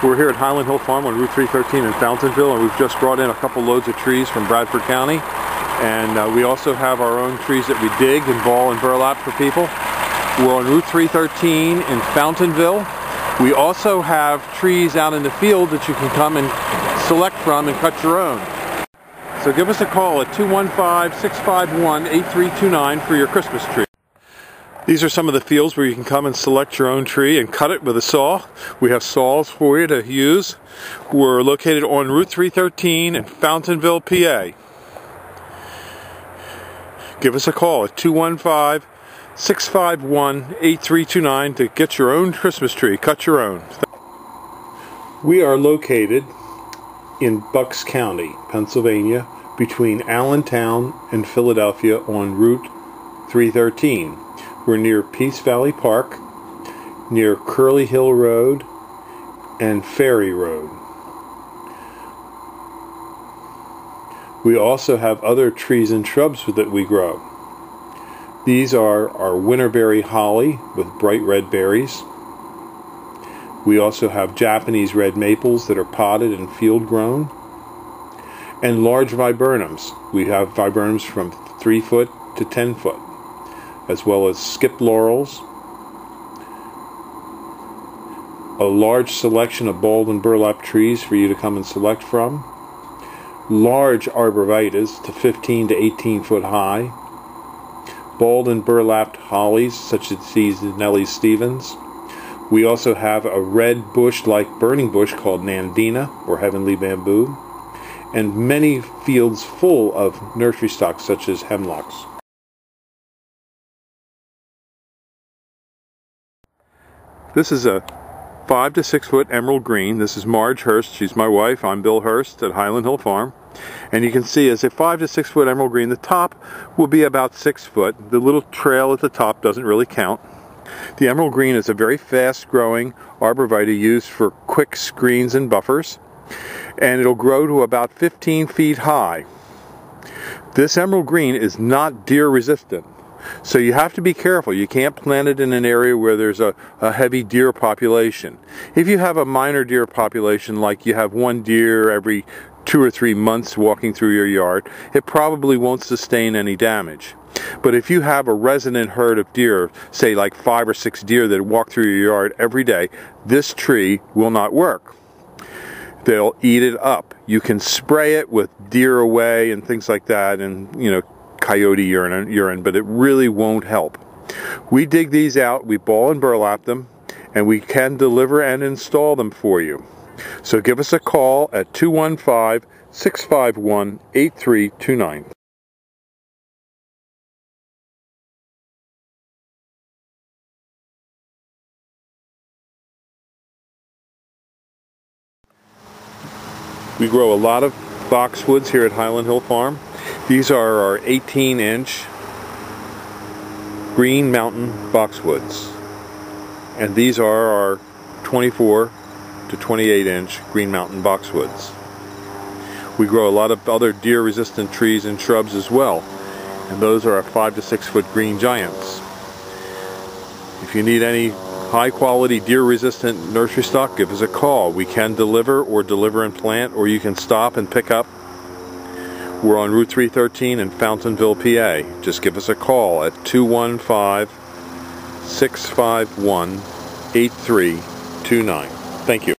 We're here at Highland Hill Farm on Route 313 in Fountainville and we've just brought in a couple loads of trees from Bradford County and uh, we also have our own trees that we dig and ball and burlap for people. We're on Route 313 in Fountainville. We also have trees out in the field that you can come and select from and cut your own. So give us a call at 215-651-8329 for your Christmas tree. These are some of the fields where you can come and select your own tree and cut it with a saw. We have saws for you to use. We're located on Route 313 in Fountainville, PA. Give us a call at 215-651-8329 to get your own Christmas tree. Cut your own. We are located in Bucks County, Pennsylvania, between Allentown and Philadelphia on Route 313. We're near Peace Valley Park, near Curly Hill Road, and Ferry Road. We also have other trees and shrubs that we grow. These are our winterberry holly with bright red berries. We also have Japanese red maples that are potted and field grown. And large viburnums. We have viburnums from 3 foot to 10 foot, as well as skip laurels, a large selection of balled and burlap trees for you to come and select from, large arborvitaes to 15 to 18 foot high, balled and burlapped hollies such as these Nellie Stevens, we also have a red bush like burning bush called Nandina or heavenly bamboo, and many fields full of nursery stocks such as hemlocks. This is a five to six foot emerald green. This is Marge Hurst. She's my wife. I'm Bill Hurst at Highland Hill Farm. And you can see as a five to six foot emerald green, the top will be about six foot. The little trail at the top doesn't really count. The emerald green is a very fast growing arborvitae used for quick screens and buffers and it'll grow to about 15 feet high. This emerald green is not deer resistant. So you have to be careful. You can't plant it in an area where there's a, a, heavy deer population. If you have a minor deer population, like you have one deer every two or three months walking through your yard, it probably won't sustain any damage. But if you have a resident herd of deer, say like five or six deer that walk through your yard every day, this tree will not work. They'll eat it up. You can spray it with deer away and things like that and, you know, coyote urine, urine but it really won't help. We dig these out, we ball and burlap them, and we can deliver and install them for you. So give us a call at 215 651 8329. We grow a lot of boxwoods here at Highland Hill Farm. These are our 18 inch Green Mountain boxwoods. And these are our 24 to 28 inch Green Mountain boxwoods. We grow a lot of other deer resistant trees and shrubs as well. And those are our 5 to 6 foot green giants. If you need any high quality deer resistant nursery stock, give us a call. We can deliver or deliver and plant or you can stop and pick up. We're on Route 313 in Fountainville, PA. Just give us a call at 215 651 8329. Thank you.